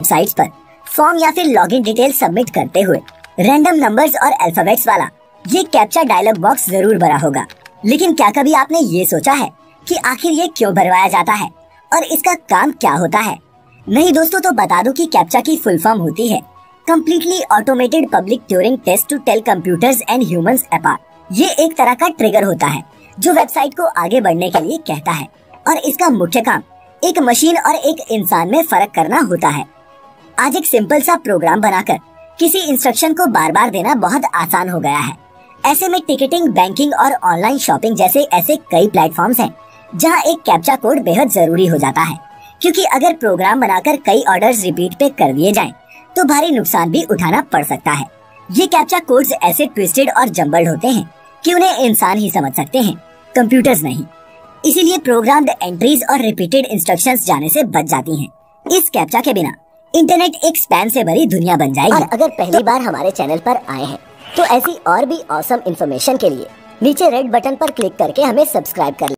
Sites पर form या फिर लॉगिन डिटेल सबमिट करते हुए रैंडम नंबर्स और अल्फाबेट्स वाला ये कैप्चा डायलॉग बॉक्स ज़रूर भरा होगा। लेकिन क्या कभी आपने ये सोचा है कि आखिर ये क्यों भरवाया जाता है और इसका काम क्या होता है? नहीं दोस्तों तो बता दो कि कैप्चा की फुल फॉर्म होती है completely automated public Turing test to tell computers and humans apart ये एक तरह का ट्रिगर होता है जो वेबसाइट को आगे बढ़ने के लिए कहता है और इसका मुख्य काम एक मशीन और एक इंसान में फ़र्क करना होता है। आज एक सिंपल सा प्रोग्राम बनाकर किसी इंस्ट्रक्शन को बार बार देना बहुत आसान हो गया है। ऐसे में टिकटिंग बैंकिंग और ऑनलाइन शॉपिंग जैसे ऐसे कई प्लेटफॉर्म्स हैं जहाँ एक कैप्चा कोड बेहद ज़रूरी हो जाता है। क्योंकि अगर प्रोग्राम बनाकर कई ऑर्डर्स रिपीट पे कर दिए जाएँ, तो भारी नुकसान भी उठाना पड़ सकता है। ये कैप्चा कोड्स ऐसे ट्विस्टेड और जम्बल्ड होते हैं कि उन्हें इंसान ही समझ सकते हैं कंप्यूटर्स नहीं। इसीलिए प्रोग्राम्ड एंट्रीज और रिपीटेड इंस्ट्रक्शंस जाने से बच जाती हैं। इस कैप्चा के बिना इंटरनेट एक स्पैन से भरी दुनिया बन जाएगी। और अगर पहली तो... बार हमारे चैनल पर आए हैं तो ऐसी और भी औसम इन्फॉर्मेशन के लिए नीचे रेड बटन पर क्लिक करके हमें सब्सक्राइब कर